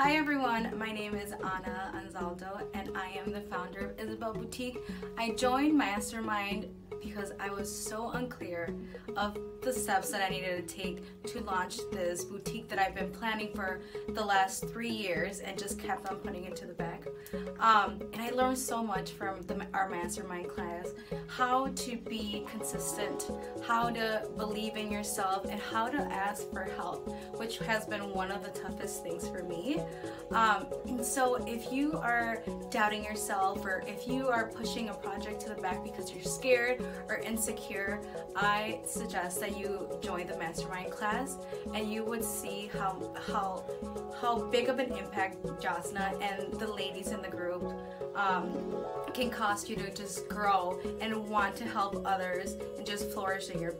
Hi everyone, my name is Ana Anzaldo and I am the founder of Isabel Boutique. I joined Mastermind because I was so unclear of the steps that I needed to take to launch this boutique that I've been planning for the last three years and just kept on putting it to the back. Um, and I learned so much from the, our mastermind class how to be consistent, how to believe in yourself, and how to ask for help, which has been one of the toughest things for me. Um, so, if you are doubting yourself or if you are pushing a project to the back because you're scared or insecure, I suggest that you join the mastermind class and you would see how how how big of an impact Jasna and the ladies in the group um, can cause you to just grow and want to help others and just flourish in your business.